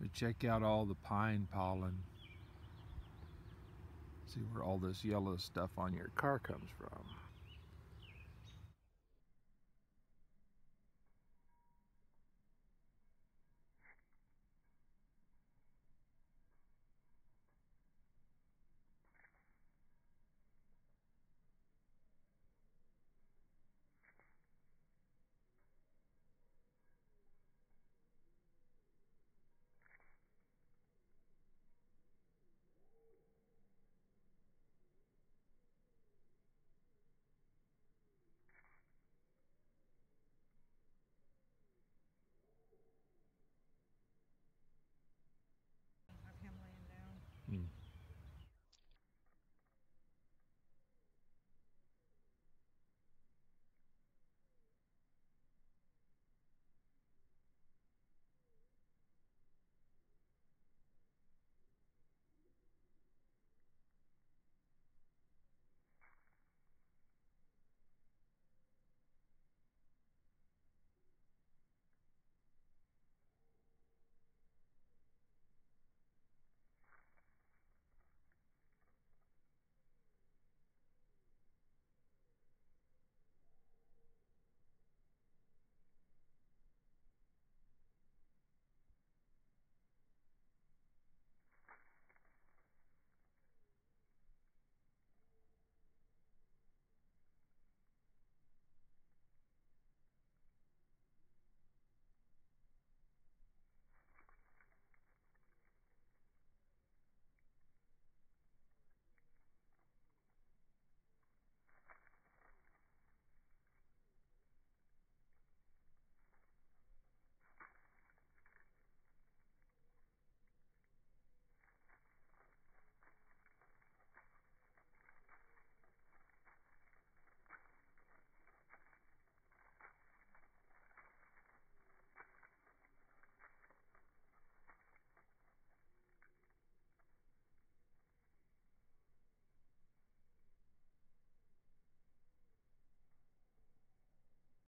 But check out all the pine pollen. See where all this yellow stuff on your car comes from.